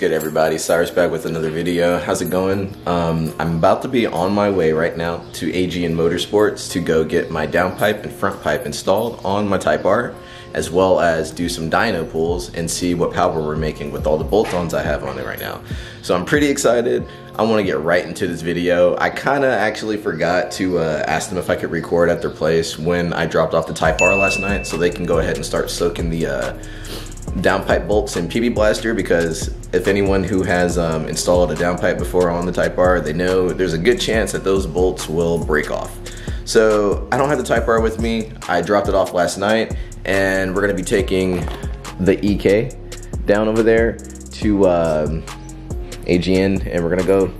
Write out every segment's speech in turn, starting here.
good everybody? Syrious back with another video. How's it going? Um, I'm about to be on my way right now to AGN Motorsports to go get my downpipe and front pipe installed on my Type R as well as do some dyno pulls and see what power we're making with all the bolt-ons I have on it right now. So I'm pretty excited. I want to get right into this video. I kind of actually forgot to uh, ask them if I could record at their place when I dropped off the Type R last night so they can go ahead and start soaking the uh, downpipe bolts in PB Blaster because if anyone who has um, installed a downpipe before on the Type R, they know there's a good chance that those bolts will break off. So I don't have the Type R with me. I dropped it off last night and we're gonna be taking the EK down over there to um, AGN and we're gonna go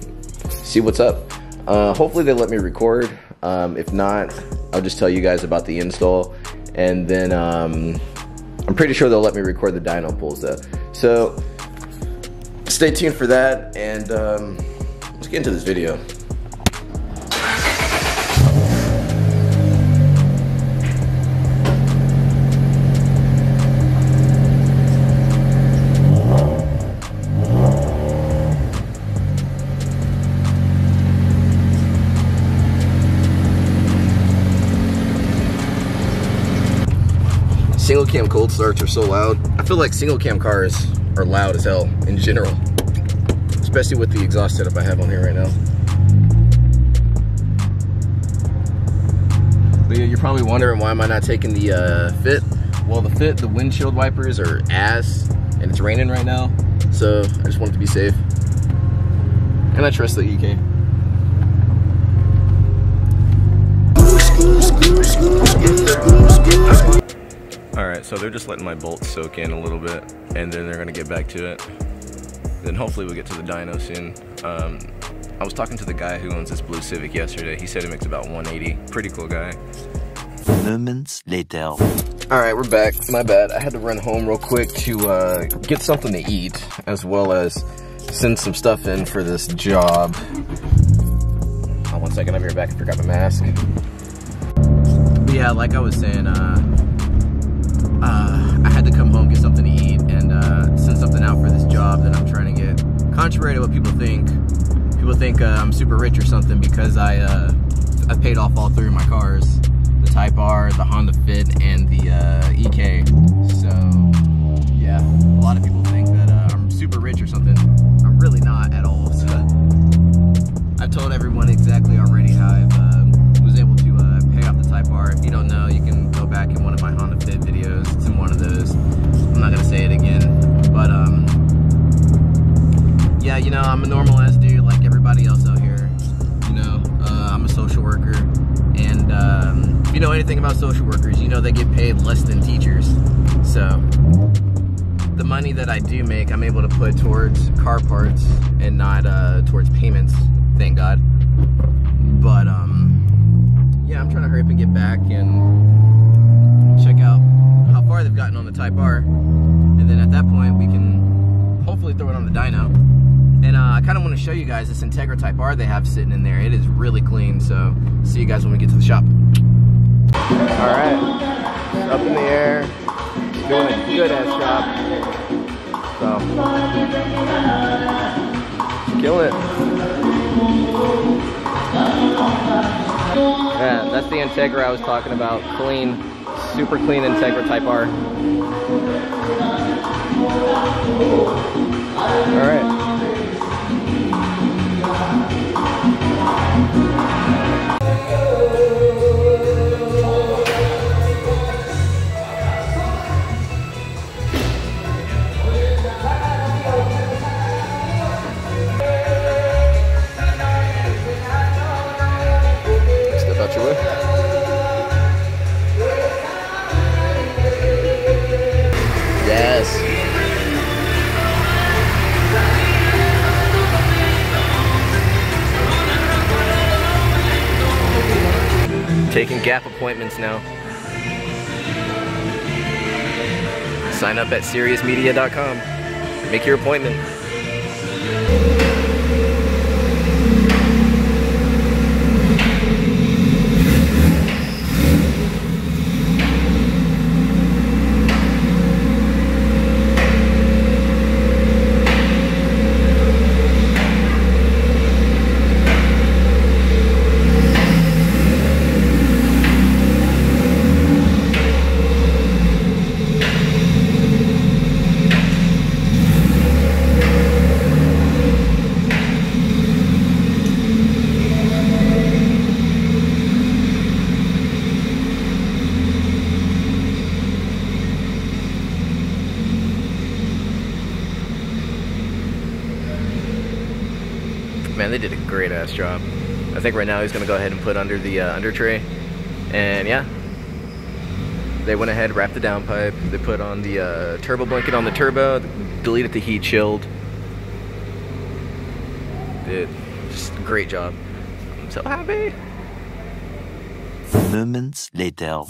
see what's up. Uh, hopefully they let me record. Um, if not, I'll just tell you guys about the install and then um, I'm pretty sure they'll let me record the dyno pulls though. So stay tuned for that and um, let's get into this video. Cam cold starts are so loud. I feel like single cam cars are loud as hell in general, especially with the exhaust setup I have on here right now. But yeah, you're probably wondering why am I not taking the uh, fit? Well, the fit, the windshield wipers are ass, and it's raining right now, so I just wanted to be safe. And I trust the EK. Alright, so they're just letting my bolts soak in a little bit, and then they're going to get back to it. Then hopefully we'll get to the dyno soon. Um, I was talking to the guy who owns this blue Civic yesterday. He said it makes about 180. Pretty cool guy. Moments later. Alright, we're back. My bad. I had to run home real quick to uh, get something to eat, as well as send some stuff in for this job. Oh, one second, I'll be right back. I forgot my mask. But yeah, like I was saying, uh, to what people think, people think uh, I'm super rich or something because I uh, I paid off all three of my cars, the Type R, the Honda Fit, and the uh, EK. So yeah, a lot of people think that uh, I'm super rich or something. I'm really not at all. So, I've told everyone exactly already how I was able to pay off the Type R. If you don't know, you can go back in one of my Honda Fit videos. It's in one of those. You know, I'm a normal ass dude like everybody else out here. You know, uh, I'm a social worker, and um, if you know anything about social workers, you know they get paid less than teachers. So the money that I do make, I'm able to put towards car parts and not uh, towards payments. Thank God. But um, yeah, I'm trying to hurry up and get back and check out how far they've gotten on the Type R. And then at that point, we can hopefully throw it on the dyno. And uh, I kind of want to show you guys this Integra Type R they have sitting in there. It is really clean, so see you guys when we get to the shop. All right, up in the air, doing a good ass job. So, killing it. Yeah, that's the Integra I was talking about. Clean, super clean Integra Type R. All right. Appointments now. Sign up at SyriousMedia.com. Make your appointment. Man, they did a great ass job. I think right now he's gonna go ahead and put under the uh, under tray. And yeah, they went ahead, wrapped the downpipe. They put on the uh, turbo blanket on the turbo, deleted the heat shield. Did just a great job. I'm so happy. Moments later.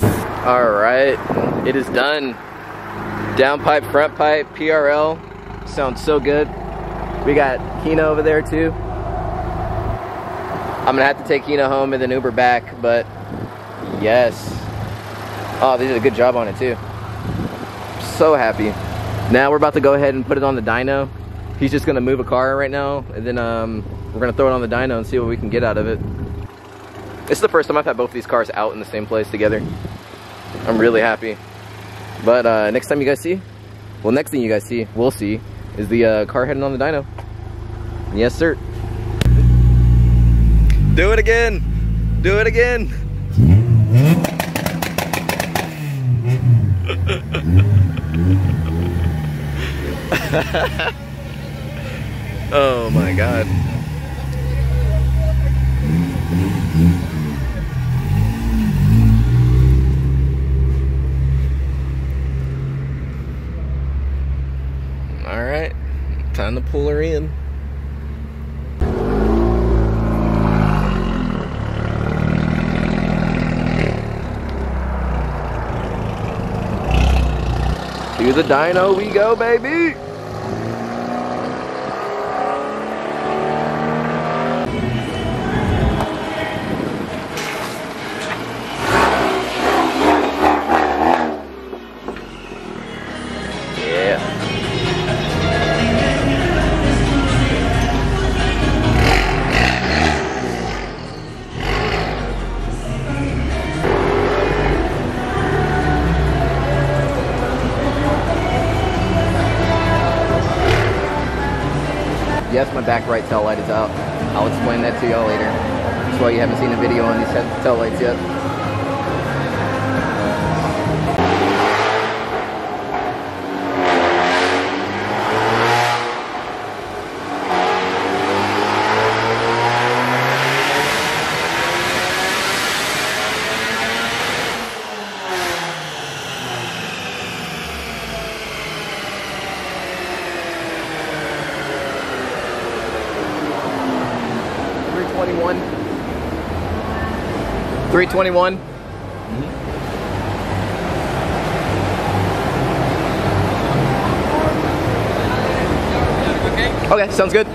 All right, it is done. Downpipe, front pipe, PRL. Sounds so good. We got Hina over there too. I'm gonna have to take Hina home and then Uber back, but yes. Oh, they did a good job on it too. So happy. Now we're about to go ahead and put it on the dyno. He's just gonna move a car right now, and then um, we're gonna throw it on the dyno and see what we can get out of it. This is the first time I've had both these cars out in the same place together. I'm really happy. But uh, next time you guys see, well, next thing you guys see, we'll see, is the uh, car heading on the dyno. Yes, sir. Do it again. Do it again. oh my god. All right, time to pull her in. To the dyno we go, baby! Back right tail light is out. I'll explain that to y'all later. That's why you haven't seen a video on these tail lights yet. Three twenty-one. Mm-hmm. Okay, sounds good.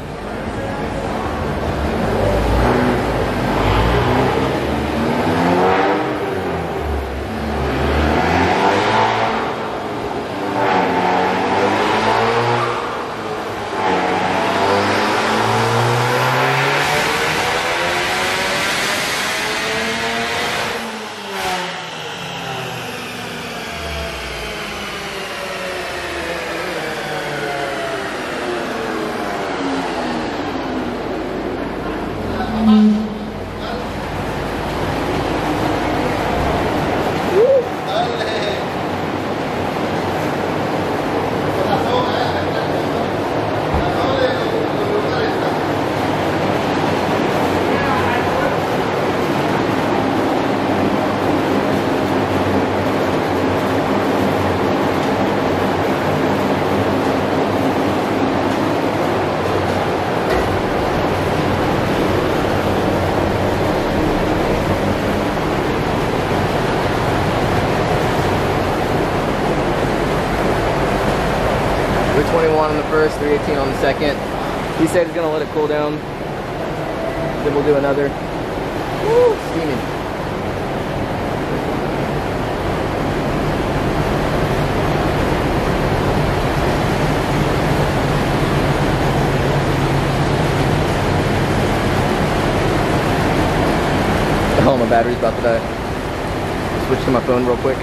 Three twenty-one on the first, three eighteen on the second. He said he's gonna let it cool down. Then we'll do another. Woo, steaming. Oh, my battery's about to die. Switch to my phone real quick.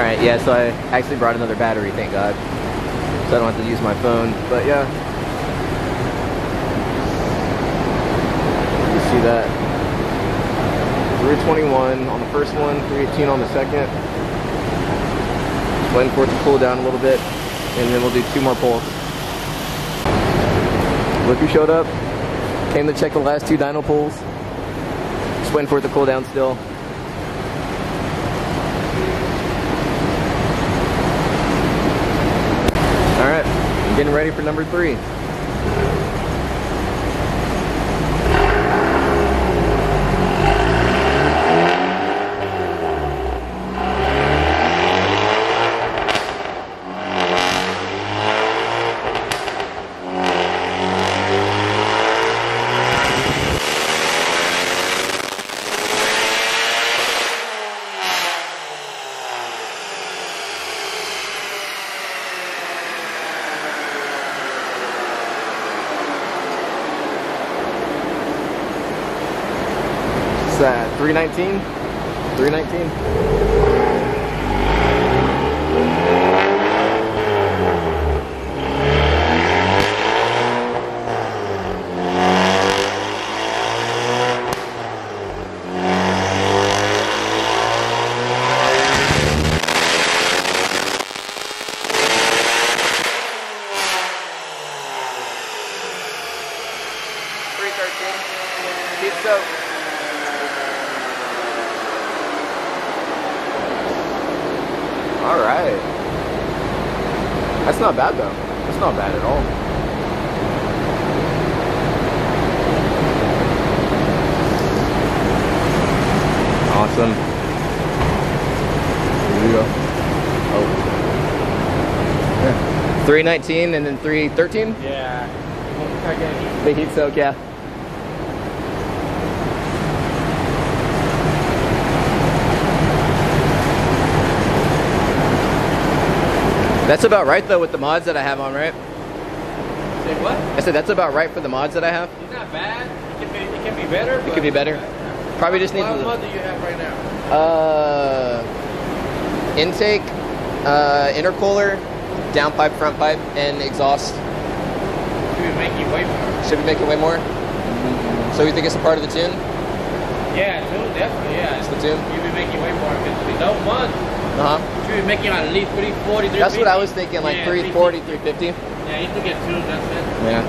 Alright, yeah, so I actually brought another battery, thank God. So I don't have to use my phone. But yeah. You see that. 321 on the first one, 318 on the second. Just waiting for it to cool down a little bit. And then we'll do two more pulls. Look who showed up. Came to check the last two dyno pulls. Just waiting for it to cool down still. Alright, getting ready for number three. It's uh, 319. 319. Three thirteen. Keep soaked. All right. That's not bad though. That's not bad at all. Awesome. Here we go. Oh. Yeah. 319 and then 313? Yeah. Start. The heat soak, yeah. That's about right though with the mods that I have on, right? Say what? I said that's about right for the mods that I have. It's not bad. It can be, it can be better. It could be better. Probably just need. What a mod do you have right now? uh intake, uh intercooler, downpipe, front pipe, and exhaust. Should be making way more. Should we make it way more? So you think it's a part of the tune? Yeah, too, definitely, yeah. It's the tune? You'll be making way more. Because without mod, Uh huh. You should be making at least 340, That's what I was thinking, like Yeah, 340, 350. Yeah, you to get tuned, that's it. Yeah.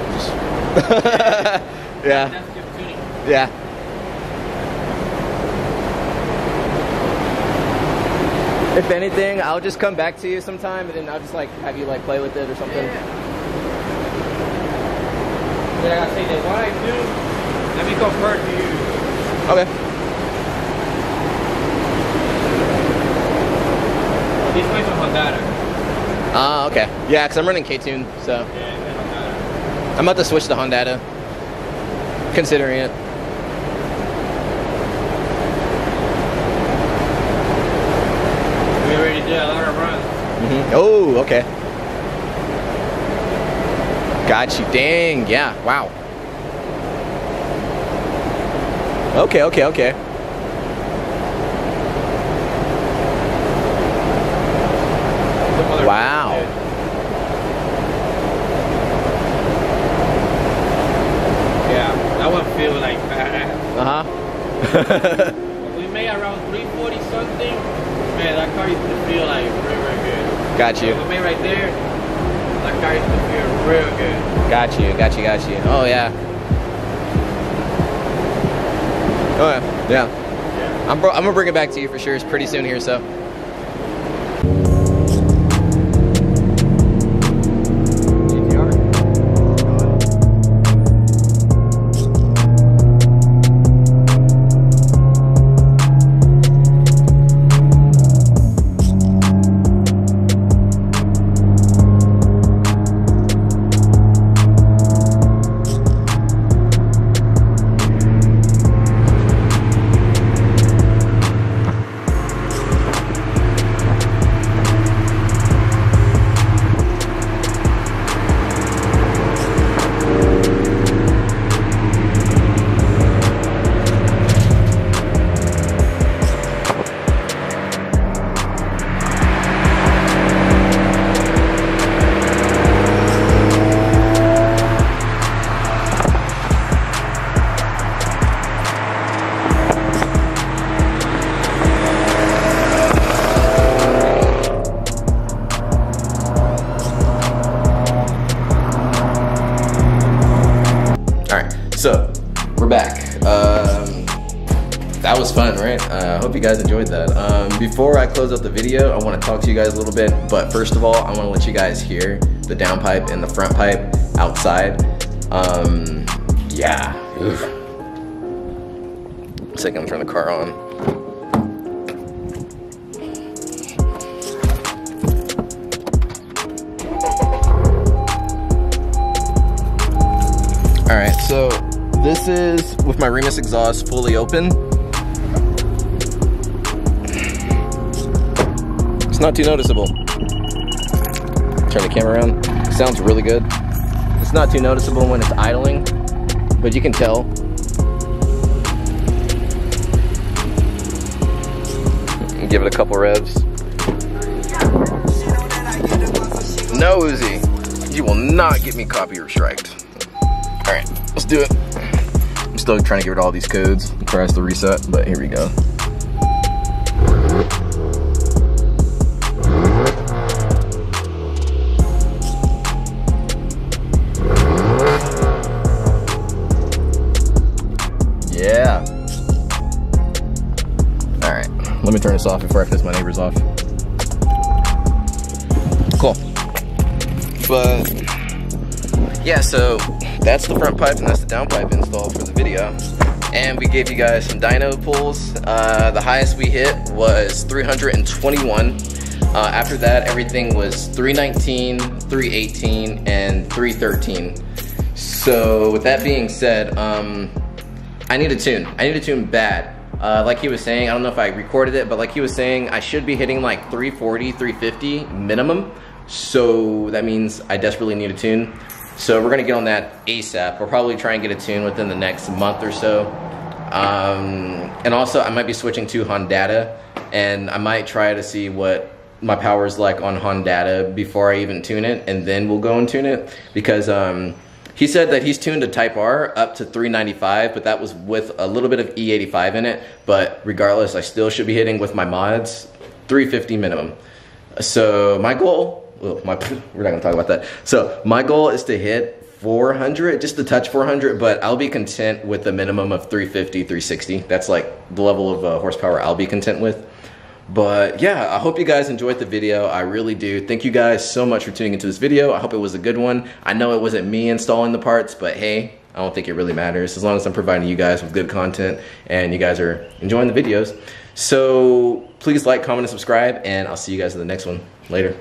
yeah. That's just tuning. Yeah. If anything, I'll just come back to you sometime and then I'll just like have you like play with it or something. Yeah. Like I say, that what I do, let me compare to you. Okay. This one's a Honda. Ah, okay. Yeah, because I'm running K-Tune, so Yeah, it's a Honda. I'm about to switch to Hondata. Considering it. We already did a lot of runs. hmm Oh, okay. Got you. Dang. Yeah. Wow. Okay. Okay. Okay. Some other Wow. Yeah, Yeah, that one feel like badass. Uh huh. We made around 340 something, man, that car used to feel like real, real good. Got you. When we made right there, that car used to feel real good. Got you. Got you. Got you. Oh yeah. Oh yeah. Yeah. I'm, I'm gonna bring it back to you for sure. It's pretty soon here, so. Um, before I close out the video, I want to talk to you guys a little bit. But first of all, I want to let you guys hear the downpipe and the front pipe outside. Um, yeah. Oof. Second, turn the car on. All right, so this is with my Remus exhaust fully open. Not too noticeable. Turn the camera around. Sounds really good. It's not too noticeable when it's idling, but you can tell. Give it a couple revs. No you will not get me copy or striked. All right, let's do it. I'm still trying to get rid of all these codes have to reset, but here we go. Let me turn this off before I piss my neighbors off. Cool. But yeah, so that's the front pipe and that's the down pipe install for the video. And we gave you guys some dyno pulls. Uh, the highest we hit was 321. Uh, after that, everything was 319, 318, and 313. So with that being said, um, I need a tune. I need a tune bad. Uh, like he was saying, I don't know if I recorded it, but like he was saying, I should be hitting like 340, 350 minimum. So that means I desperately need a tune. So we're gonna get on that ASAP. We'll probably try and get a tune within the next month or so. Um, and also I might be switching to Hondata and I might try to see what my power is like on Hondata before I even tune it and then we'll go and tune it because um, he said that he's tuned a Type R up to 395 but that was with a little bit of E85 in it but regardless I still should be hitting with my mods 350 minimum. So my goal well, my, we're not gonna talk about that. So my goal is to hit 400, just to touch 400, but I'll be content with a minimum of 350, 360. That's like the level of uh, horsepower I'll be content with. But yeah, I hope you guys enjoyed the video. I really do. Thank you guys so much for tuning into this video. I hope it was a good one. I know it wasn't me installing the parts, but hey, I don't think it really matters as long as I'm providing you guys with good content and you guys are enjoying the videos. So please like, comment, and subscribe, and I'll see you guys in the next one. Later.